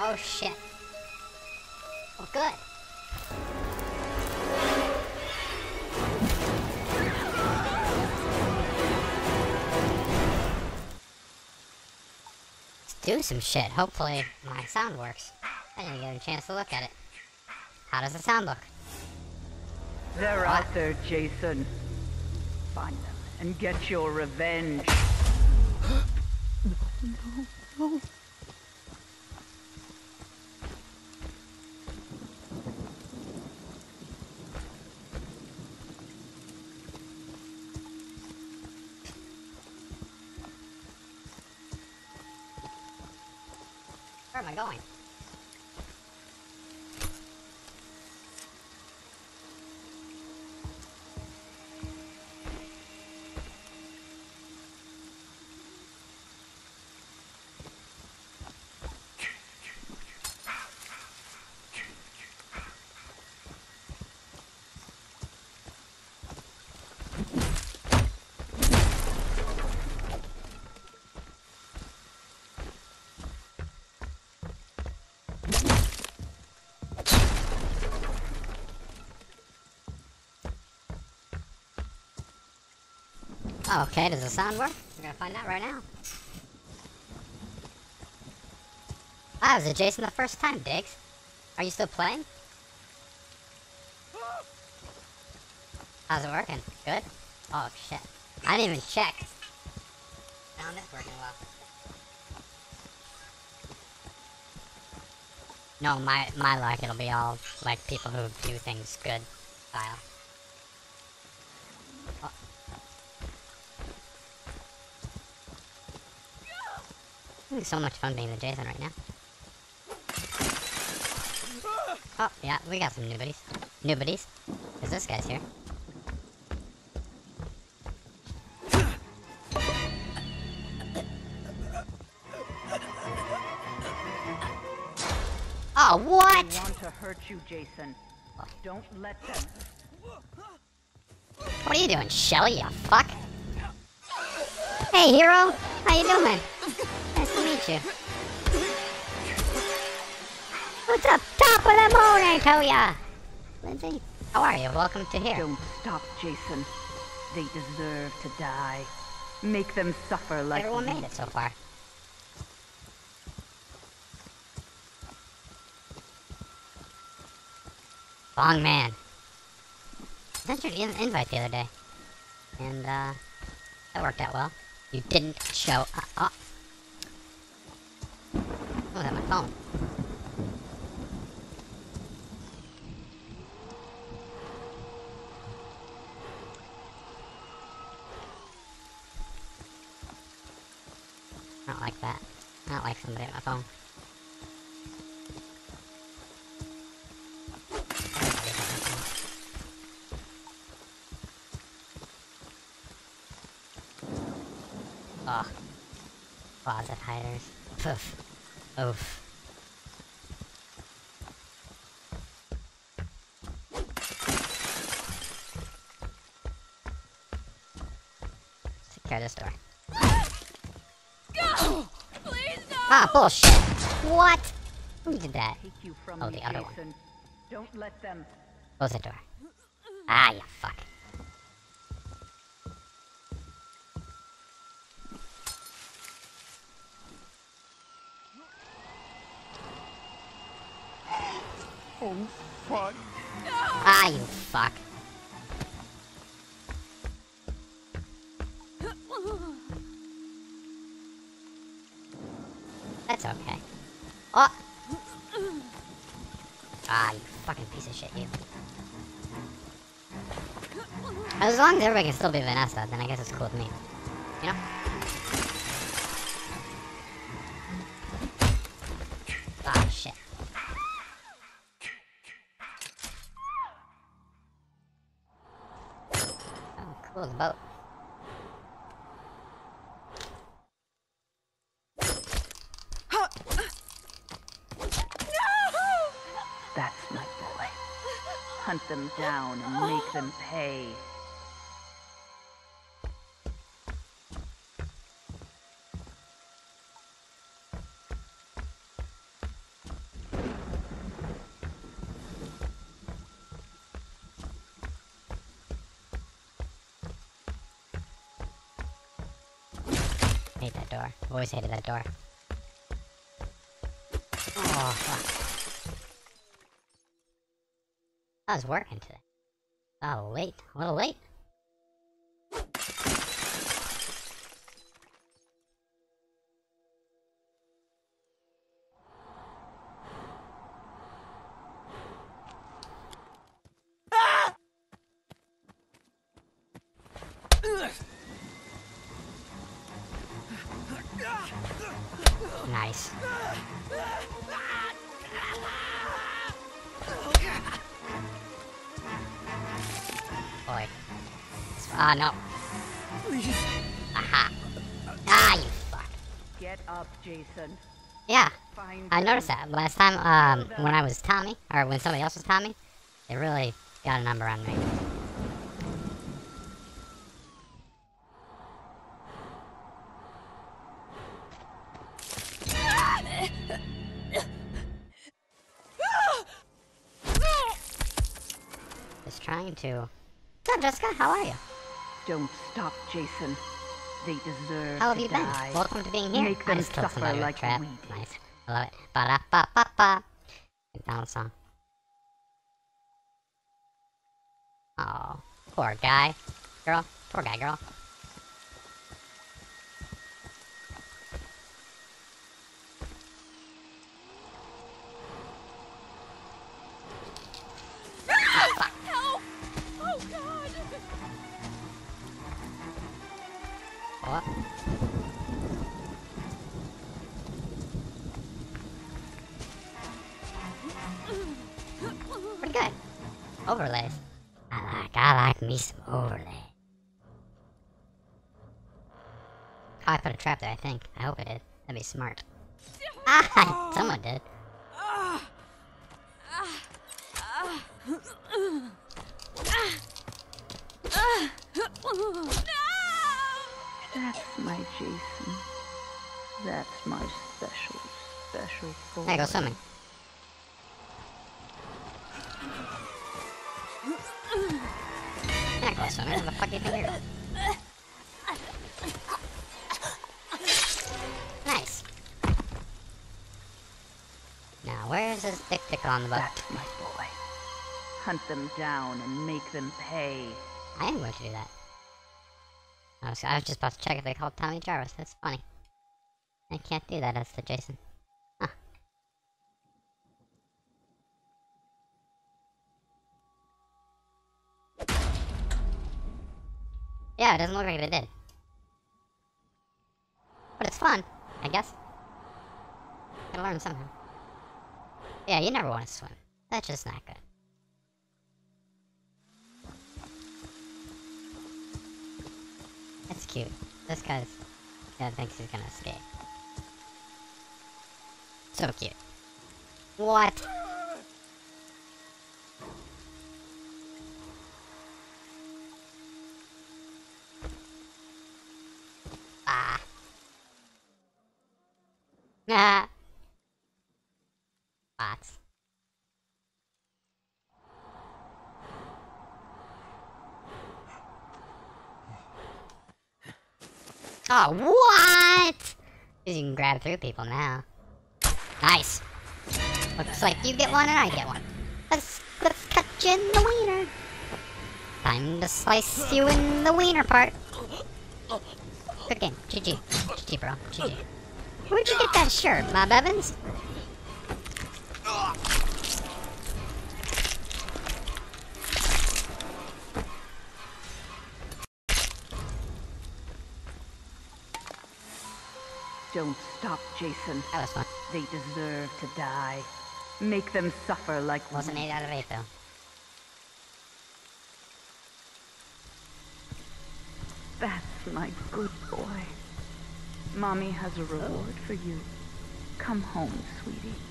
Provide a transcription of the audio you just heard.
Oh shit. Oh good. Let's do some shit. Hopefully my sound works. I didn't get a chance to look at it. How does the sound look? They're What? out there, Jason. Find them and get your revenge. Where am I going? Okay, does the sound work? We're gonna find out right now. Ah, was Jason the first time, Diggs? Are you still playing? How's it working? Good? Oh, shit. I didn't even check. Sound is working well. No, my, my luck, it'll be all, like, people who do things good style. Having so much fun being the Jason right now. Oh, yeah, we got some newbies. Newbies. Because this guy's here. Oh, what? want to hurt you, Jason. Don't let them. What are you doing, Shelly, you fuck? Hey, hero! How you doing? Meet you. What's up top of the moon, I tell ya? Lindsay, how are you? Welcome to here. Don't stop, Jason. They deserve to die. Make them suffer like Everyone made it so far. Long man. I sent you an invite the other day. And, uh, that worked out well. You didn't show up. Don't like that. Don't like somebody at my phone. Ugh. Closet hiders. Oof. Oof. Secure this door. Ah, bullshit. What? Who did that? take you from Oh, the other one. Don't let them. Close the door. Ah, you fuck. Oh, fuck. Ah, you fuck. Ah, you fucking piece of shit, you. As long as everybody can still be Vanessa, then I guess it's cool with me. You know? Ah, shit. Oh, cool, the boat. hunt them down and make them pay. I hate that door. I've always hated that door. Oh, fuck. I was working today. Oh, late. A little late. Boy. Ah, no. Aha. Ah, you fuck. Get up, Jason. Yeah, I noticed that last time, um, when I was Tommy, or when somebody else was Tommy, it really got a number on me. Just trying to. What's up, Jessica? How are you? Don't stop, Jason. They deserve How have to you been? Welcome to being here. Make I them just killed somebody like trap. Nice. I love it. Ba da ba ba ba. McDonald's song. Oh, poor guy. Girl. Poor guy, girl. Overlays. I like, I like me some overlay. Oh, I put a trap there, I think. I hope it did. That'd be smart. Ah, someone did. That's my Jason. That's my special, special boy. There, go swimming. Swimming. Where the fuck do you think you're? Nice. Now, where's this dick tick on the boat? That's my boy. Hunt them down and make them pay. I am going to do that. I was, I was just about to check if they called Tommy Jarvis. That's funny. I can't do that as the Jason. Yeah, it doesn't look like they did. But it's fun, I guess. Gotta learn somehow. Yeah, you never want to swim. That's just not good. That's cute. This guy's guy thinks he's gonna escape. So cute. What? Ah. Ah. Bots. Oh, what? you can grab through people now. Nice. Looks like you get one and I get one. Let's let's cut you in the wiener. Time to slice you in the wiener part. Good game. GG. GG, bro. GG. Where'd you get that shirt, Bob Evans? Don't stop, Jason. That was fun. They deserve to die. Make them suffer like Wasn't we 8 out of 8, though. That's my good boy. Mommy has a reward for you. Come home, sweetie.